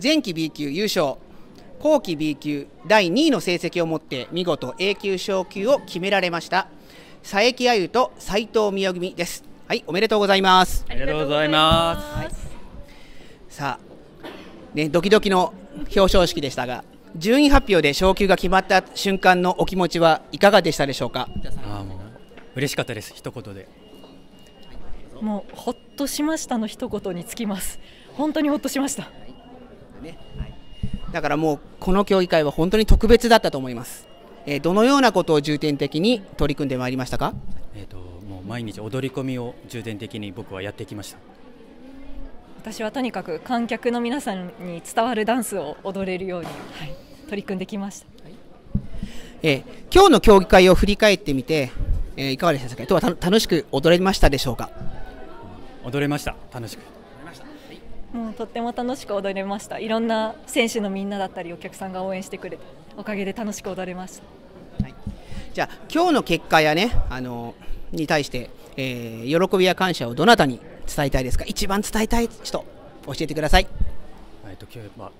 前期 B 級優勝後期 B 級第2位の成績を持って見事 A 級昇級を決められました佐伯あゆと斉藤美代組です。はいおめでとうございます。ありがとうございます。さあねドキドキの表彰式でしたが順位発表で昇級が決まった瞬間のお気持ちはいかがでしたでしょうか？あーもう嬉しかったです一言で。もうほっとしましたの一言につきます。本当にほっとしましただからもうこの競技会は本当に特別だったと思います、えーどのようなことを重点的に取り組んでまいりましたか？えっ、ともう毎日踊り込みを重点的に僕はやってきました。私はとにかく観客の皆さんに伝わるダンスを踊れるように、はい、取り組んできました。えー今日の競技会を振り返ってみて、えーいかがでしたか？今日はた楽しく踊れましたでしょうか？踊れました。楽しくもうとっても楽しく踊れました。いろんな選手のみんなだったりお客さんが応援してくれておかげで楽しく踊れました。じゃあ今日の結果やね、あのに対して、えー喜びや感謝をどなたに伝えたいですか？一番伝えたい人教えてください。えっ、と今日は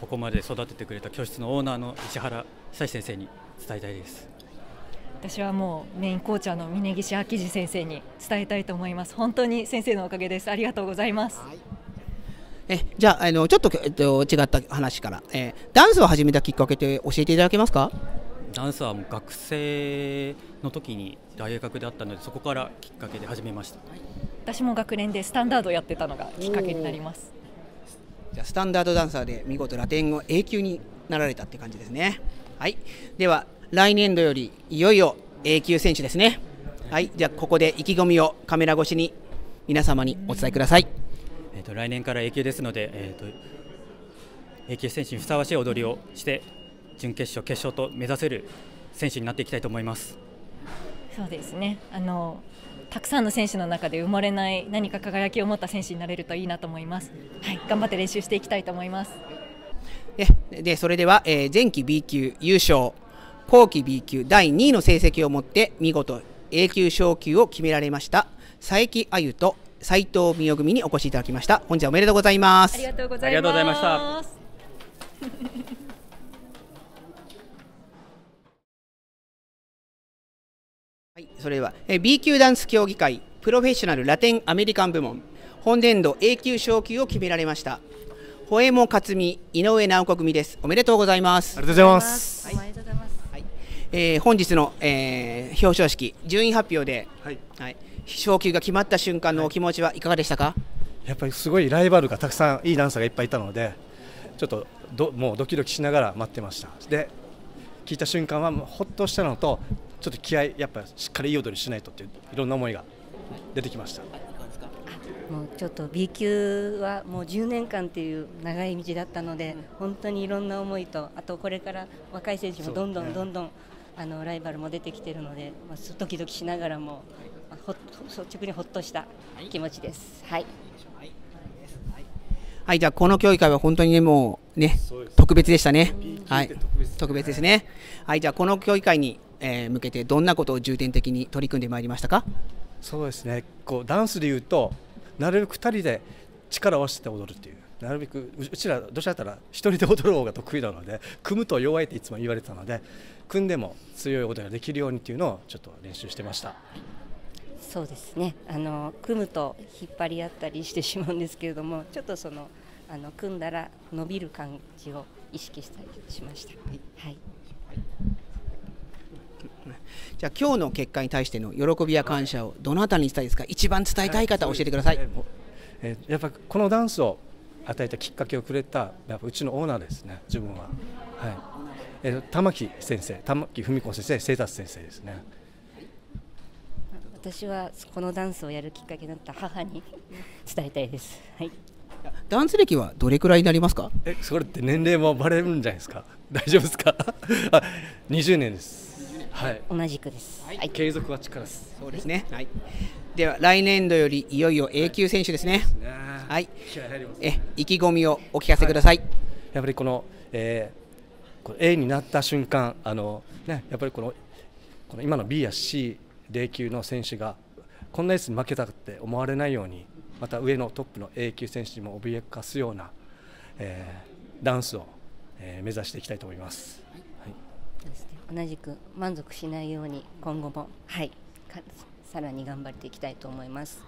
ここまで育ててくれた教室のオーナーの石原久志先生に伝えたいです。私はもうメインコーチャーの峯岸明治先生に伝えたいと思います。本当に先生のおかげです。ありがとうございますえじゃああのちょっと,、えっと違った話から、えーダンスを始めたきっかけって教えていただけますか？ダンスはもう学生の時に大学であったのでそこからきっかけで始めました。私も学年でスタンダードやってたのがきっかけになります。じゃあスタンダードダンサーで見事ラテン語 A 級になられたって感じですね。はい。では来年度よりいよいよ A 級選手ですね。はい。じゃあここで意気込みをカメラ越しに皆様にお伝えください。えー、と来年から A 級ですので、えー、と A 級選手にふさわしい踊りをして準決勝、決勝と目指せる選手になっていきたいと思います。そうですね。あのたくさんの選手の中で埋もれない何か輝きを持った選手になれるといいなと思います。はい頑張って練習していきたいと思います。ででそれでは、えー前期 B 級優勝後期 B 級第2位の成績を持って見事 A 級昇級を決められました佐伯あゆと斉藤美代組にお越しいただきました。本日はおめでとうございます。ありがとうございますありがとうございました。はい、それでは、えー B 級ダンス競技会プロフェッショナルラテンアメリカン部門。本年度 A 級昇級を決められました。ホエモ克美井上直子組です。おめでとうございます。ありがとうございます。おめでとうございます。えー本日の、えー表彰式順位発表で、はい。はい、昇級が決まった瞬間のお気持ちはいかがでしたか、やっぱりすごいライバルがたくさんいいダンサーがいっぱいいたので、ちょっとどもうドキドキしながら待ってました。で、聞いた瞬間はもうほっとしたのと、ちょっと気合いやっぱしっかりいい踊りしないとっていういろんな思いが出てきました。もうちょっと B 級はもう10年間っていう長い道だったので、本当にいろんな思いと、あとこれから若い選手もどんどんどんどん、あのライバルも出てきているので、まあ、すドキドキしながらも、まあほっ率直にほっとした気持ちです。はい。はい、じゃあこの競技会は本当にねもうね。特別でしたね。はい。特別ですね。はいじゃあこの競技会に、えー向けてどんなことを重点的に取り組んでまいりましたか？そうですね。こうダンスで言うと、なるべく2人で力を合わせて踊るっていう。なるべくううちらどうしたったら一人で踊る方が得意なので組むと弱いっていつも言われてたので組んでも強い踊りができるようにっていうのをちょっと練習してました。そうですねあの組むと引っ張り合ったりしてしまうんですけれどもちょっとそのあの組んだら伸びる感じを意識したりしました。はいじゃあ今日の結果に対しての喜びや感謝をどなたに伝えですか？一番伝えたい方教えてください、ねえーやっぱこのダンスを与えたきっかけをくれたやっぱうちのオーナーですね自分は。はい。えー玉木先生、玉木文子先生、清達先生ですね。私はこのダンスをやるきっかけになった母に 伝えたいです。はいダンス歴はどれくらいになりますか？え、それって年齢もバレるんじゃないですか？大丈夫ですか？あ、20年です。はい。同じくです。はい継続は力です。そうですね、はい、では来年度よりいよいよ A 級選手ですねははい。え意気込みをお聞かせください、やっぱりこの、えー、この A になった瞬間、あのね、やっぱりこのこの今の B や C 0級の選手がこんなやつに負けたって思われないようにまた上のトップの A 級選手にも脅かすような、えーダンスを、えー目指していきたいと思います。はいそうですね同じく満足しないように今後もはいかさらに頑張っていきたいと思います。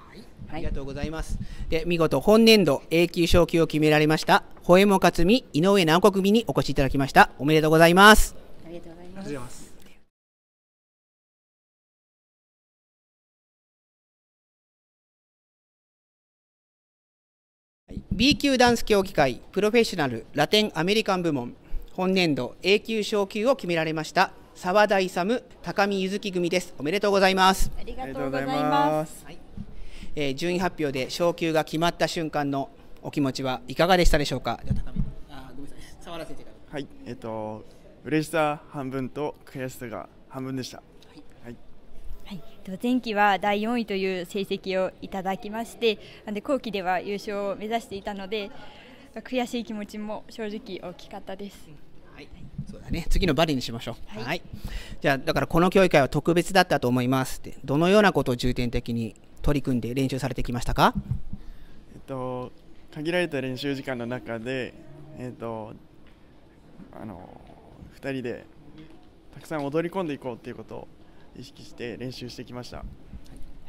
ありがとうございます。で、見事本年度 A 級昇級を決められました、ホエモ克美井上直子組にお越しいただきました。おめでとうございます。ありがとうございます。B 級ダンス協議会プロフェッショナルラテンアメリカン部門。本年度 A 級昇級を決められました澤田勇高見ゆずき組です。おめでとうございます、ありがとうございます。えー順位発表で昇級が決まった瞬間のお気持ちはいかがでしたでしょうか？あ高見。あごめんなさい。澤田先生から。はい、えっと、嬉しさ半分と悔しさが半分でした。はい、前期は第4位という成績をいただきましてなんで後期では優勝を目指していたので悔しい気持ちも正直大きかったです。はい、そうだね。次のバリにしましょう。は。はいいじゃあだからこの競技会は特別だったと思いますって。どのようなことを重点的に取り組んで練習されてきましたか？えっと、限られた練習時間の中で、えっと、あの、二人でたくさん踊り込んでいこうっていうことを意識して練習してきました。は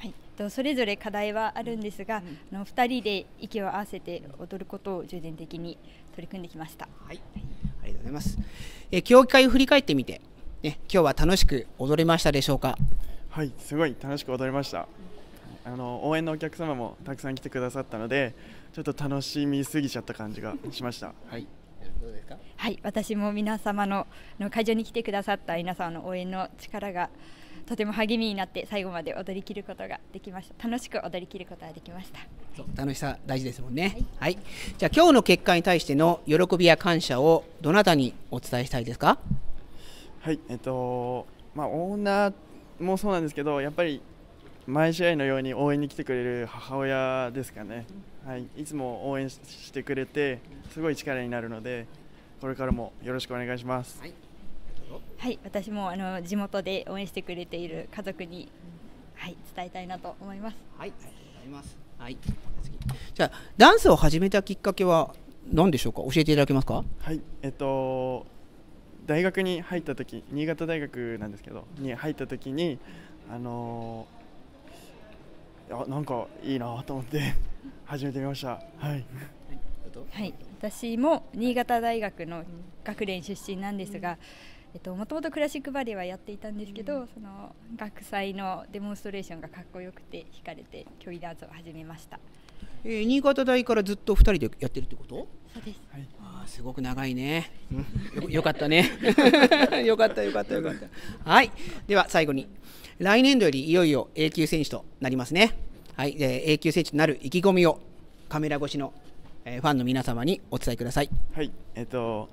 い、とそれぞれ課題はあるんですが、あの2人で息を合わせて踊ることを重点的に取り組んできました。はい。ありがとうございます。えー競技会を振り返ってみて、ね、今日は楽しく踊れましたでしょうか？はい、すごい楽しく踊りました。あの応援のお客様もたくさん来てくださったので、ちょっと楽しみすぎちゃった感じがしました。はい。どうですか？はい、私も皆様のあの会場に来てくださった皆様の応援の力がとても励みになって最後まで踊りきることができました。楽しく踊りきることができました。そう楽しさ大事ですもんね。はい。じゃあ今日の結果に対しての喜びや感謝をどなたにお伝えしたいですか？はい、えっと、まあ、オーナーもそうなんですけど、やっぱり毎試合のように応援に来てくれる母親ですかね、はい、いつも応援ししてくれて、すごい力になるので、これからもよろしくお願いします。はい、私もあの地元で応援してくれている家族に、はい、伝えたいなと思います。はい、ありがとうございます。はい、次じゃあダンスを始めたきっかけは何でしょうか？教えていただけますか？はい、えっと、大学に入った時新潟大学なんですけど、に入った時に、あのいやなんかいいなと思って 始めてみました。はい。はい、私も新潟大学の学連出身なんですが、えっともともとクラシックバレエはやっていたんですけど、その学祭のデモンストレーションがかっこよくて惹かれて競技ダンスを始めました。えー新潟大からずっと二人でやってるってこと？そうです。あーすごく長いね。よよかったね。よかったよかったよかった。はい。では最後に来年度よりいよいよ A 級選手となりますね。はい。で A 級選手となる意気込みをカメラ越しの、えーファンの皆様にお伝えください。はい、えっと、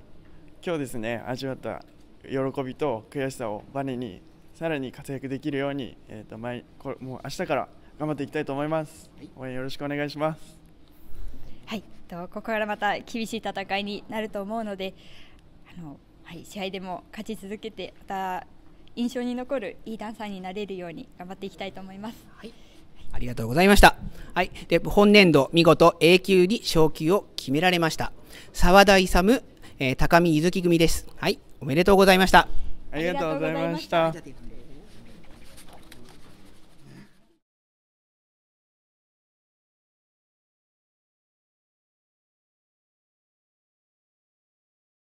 今日ですね、味わった喜びと悔しさをバネに、さらに活躍できるように、えっと、毎これもう明日から頑張っていきたいと思います。応援よろしくお願いします。はい、とここからまた厳しい戦いになると思うので、あのはい試合でも勝ち続けてまた印象に残るいいダンサーになれるように頑張っていきたいと思います。ありがとうございました。はい。で、本年度、見事 A 級に昇級を決められました。沢田勇、えー高見ゆずき組です。はい。おめでとうございました。ありがとうございました。